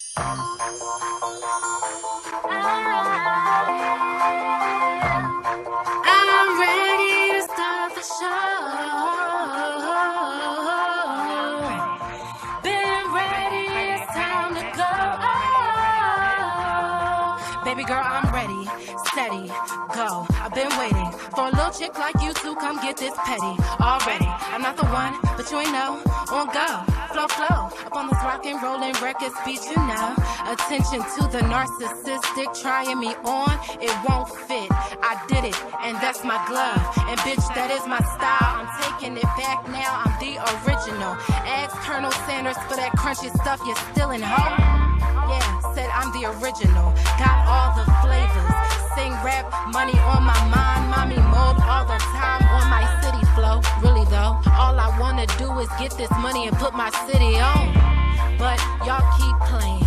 I'm Baby girl, I'm ready, steady, go. I've been waiting for a little chick like you to come get this petty already. I'm not the one, but you ain't know. On go, flow, flow. Up on this Rock N Roland record speech, you know. Attention to the narcissistic trying me on, it won't fit. I did it, and that's my glove. And bitch, that is my style. I'm taking it back now. I'm the original. Ask Colonel Sanders for that crunchy stuff you're still in home. Yeah, said I'm the original. Got all the flavors. Sing rap, money on my mind. Mommy mode all the time on my city flow. Really though, all I wanna do is get this money and put my city on. But y'all keep playing.